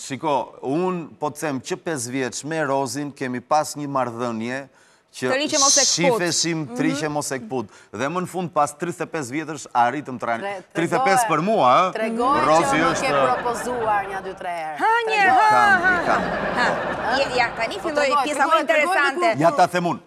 Shiko, unë po të them që pesë vjet me Rozin kemi pas një marrëdhënie që shifeshim mhm. triqe mos e këput. Dhe më në fund pas 35 vjetësh arritëm të rani. 35 për mua, ë? Tregoji që më ke propozuar një, dy, tre herë. Ha, një, ha, ha, ha. Ja, tani filloj pjesa më interesante. Ja, ta them unë.